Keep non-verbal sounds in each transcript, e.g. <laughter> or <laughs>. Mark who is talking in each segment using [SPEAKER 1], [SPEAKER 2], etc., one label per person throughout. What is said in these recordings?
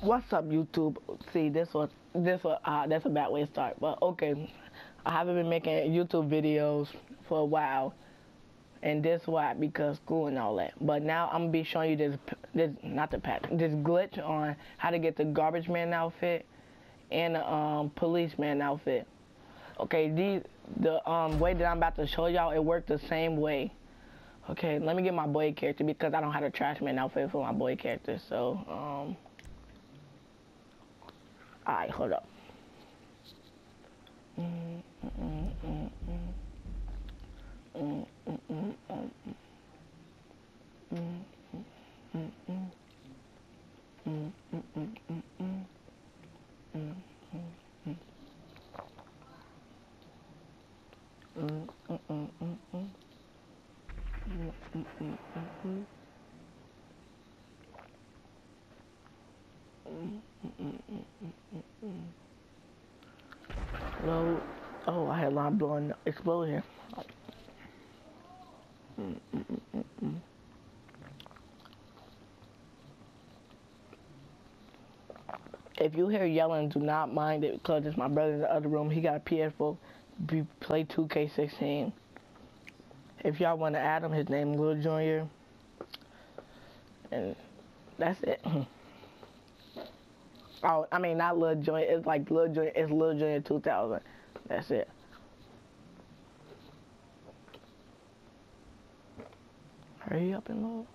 [SPEAKER 1] What's up, YouTube? See, this was this was uh, that's a bad way to start, but okay. I haven't been making YouTube videos for a while, and this why because school and all that. But now I'm gonna be showing you this this not the pattern, this glitch on how to get the garbage man outfit and the um, policeman outfit. Okay, these the um way that I'm about to show y'all it worked the same way. Okay, let me get my boy character because I don't have a trash man outfit for my boy character. So um. 爱好了。嗯嗯嗯嗯。嗯嗯 I had line blowing explosion. If you hear yelling, do not mind it because it's my brother in the other room. He got a PS4. We play 2K16. If y'all want to add him, his name is Lil Junior. And that's it. <laughs> Oh, I mean not Lil Junior. It's like Lil Junior. It's Lil Junior 2000. That's it. Hurry up and load.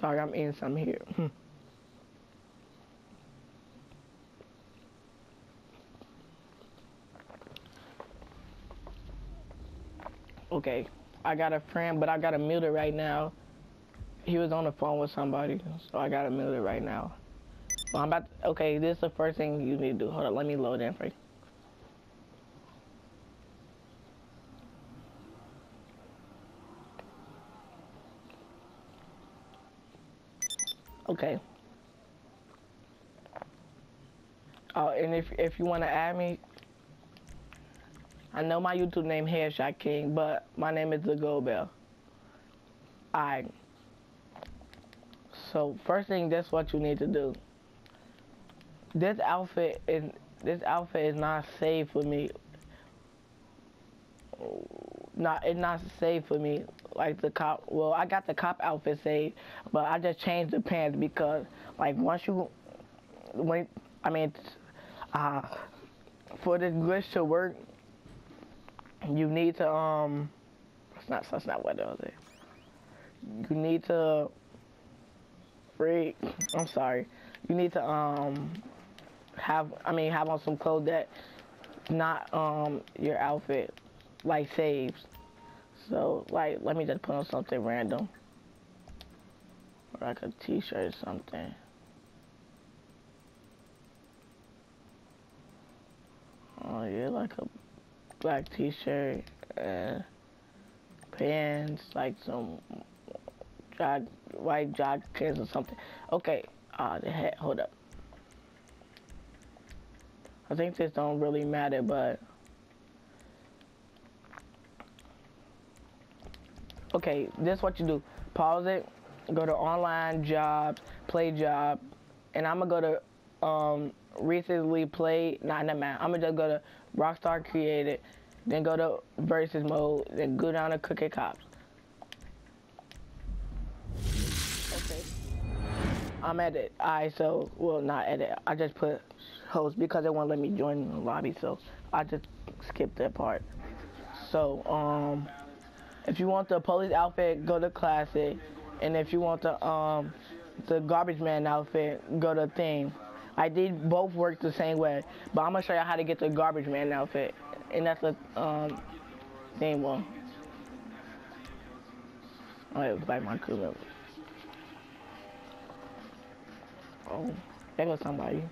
[SPEAKER 1] Sorry, I'm in some here. Hmm. okay, I got a friend, but I got a muted right now he was on the phone with somebody, so I gotta mute it right now. I'm about to, okay, this is the first thing you need to do. Hold on, let me load in for you. Okay. Oh, and if if you want to add me, I know my YouTube name Headshot King, but my name is the Gold Bear. Alright. So first thing, that's what you need to do. This outfit is this outfit is not safe for me. Not it's not safe for me like the cop. Well, I got the cop outfit saved, but I just changed the pants because like once you when I mean uh for the glitch to work, you need to um. That's not that's not what I was saying. You need to freak. I'm sorry. You need to um have I mean have on some clothes that not um your outfit like saves. So like let me just put on something random. Or like a t-shirt or something. Oh yeah, like a black t-shirt, uh, pants, like some jog, white jog pants or something. Okay, uh, the head, hold up. I think this don't really matter, but okay, this is what you do. Pause it, go to online jobs, play job, and I'm gonna go to um recently played. Nah, not man. I'm gonna just go to Rockstar Created, then go to versus mode, then go down to Cookie Cops. Okay. I'm at it. I so well not edit. I just put host because it won't let me join the lobby, so I just skipped that part. So um, if you want the police outfit, go to classic, and if you want the um the garbage man outfit, go to theme. I did both work the same way, but I'm gonna show you how to get the garbage man outfit, and that's the um theme one. Oh, it was my. Oh, there goes somebody.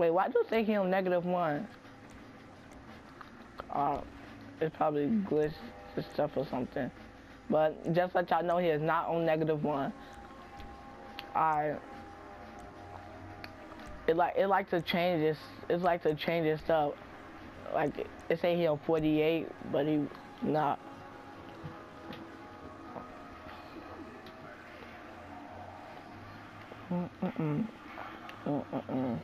[SPEAKER 1] Wait, why do you think he on negative one? Uh, it's probably glitch stuff or something. But just let y'all know he is not on negative one. I it like it like to change this it's like to change this stuff like it say he on 48, but he not. Mm-mm-mm. Mm-mm-mm.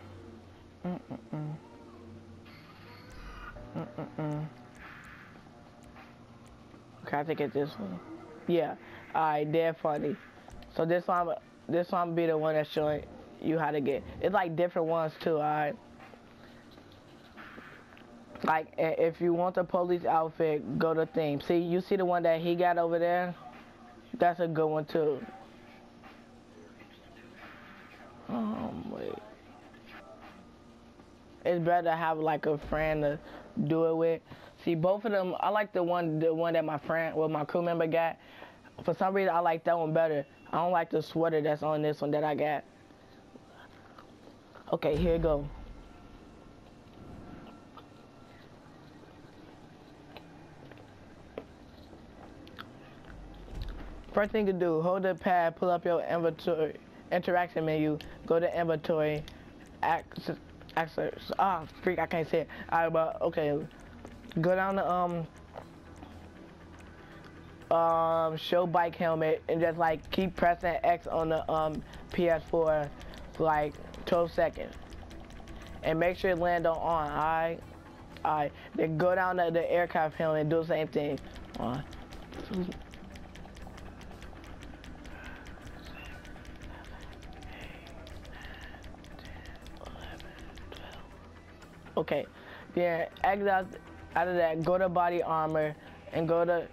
[SPEAKER 1] Okay, I think it's this one. Yeah. Alright, they're funny. So this one, this one be the one that's showing you how to get. It's like different ones too. Alright. Like if you want the police outfit, go to theme. See, you see the one that he got over there? That's a good one too. Um, wait. It's better to have like a friend to do it with. See, both of them, I like the one, the one that my friend, well, my crew member got. For some reason, I like that one better. I don't like the sweater that's on this one that I got. Okay, here you go. First thing to do, hold the pad, pull up your inventory, interaction menu, go to inventory, access, access, ah, freak, I can't say it. Alright, but, okay, go down to, um, um, show bike helmet, and just, like, keep pressing X on the, um, PS4 for, like, 12 seconds. And make sure it land on alright? Alright, then go down to the aircraft helmet and do the same thing. Okay, exit out, out of that, go to body armor and go to,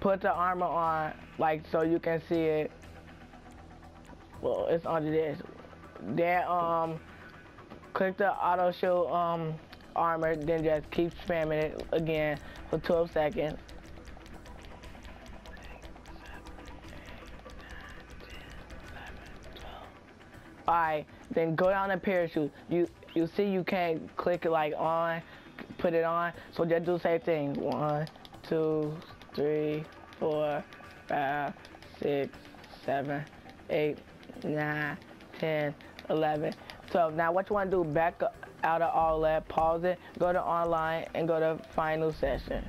[SPEAKER 1] put the armor on, like, so you can see it. Well, it's under this. Then, um, click the auto show, um, armor, then just keep spamming it again for 12 seconds. Alright, then go down the parachute. You you see you can't click it like on, put it on. So just do the same thing. One, two, three, four, five, six, seven, eight, nine, ten, eleven. So now what you want to do, back out of all that, pause it, go to online, and go to final session.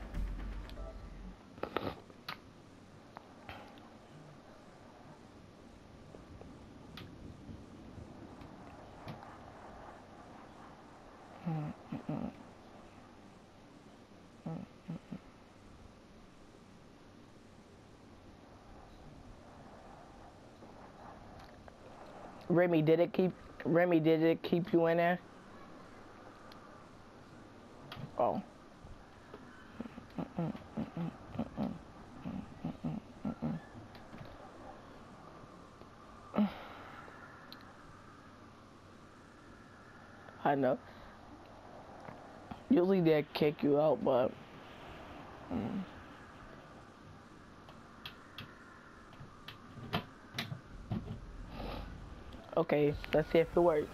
[SPEAKER 1] Remy, did it keep Remy, did it keep you in there? Oh. I know. Usually they kick you out, but. Okay, let's see if it works.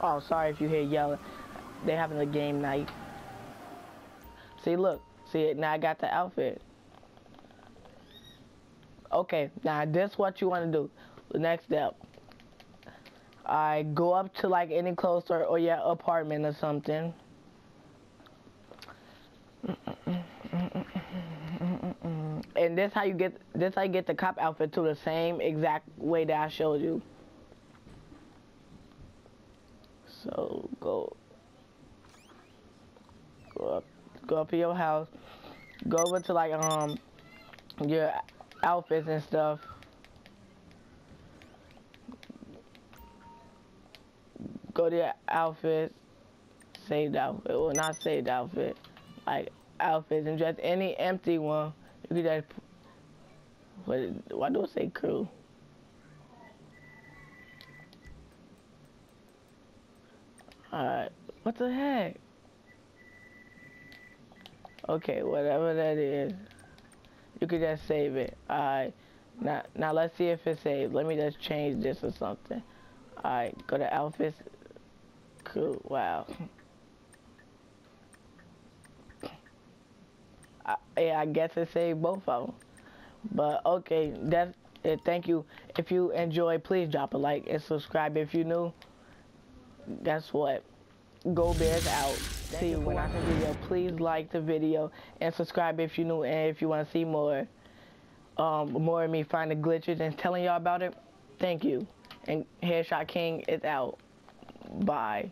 [SPEAKER 1] Oh, sorry if you hear yelling. They're having a game night. See, look. See it? Now I got the outfit. Okay, now this what you want to do. The next step. I go up to like any closer oh, or your apartment or something. And this how you get this how you get the cop outfit to the same exact way that I showed you. So go go up go up to your house, go over to like um your outfits and stuff. Go to your outfits, saved outfit, well not saved outfit, like outfits and just any empty one. Could just what, why do I say crew? Alright, what the heck? Okay, whatever that is, you could just save it. Alright, now, now let's see if it's saved. Let me just change this or something. Alright, go to outfits. Cool, wow. I, yeah, I guess it saved both of them. But okay, that's Uh, thank you. If you enjoy, please drop a like and subscribe if you're new. Guess what? Gold Bear's out. See you when I see video. Please like the video and subscribe if you're new and if you want to see more, um, more of me finding glitches and telling y'all about it. Thank you. And Headshot King is out. Bye.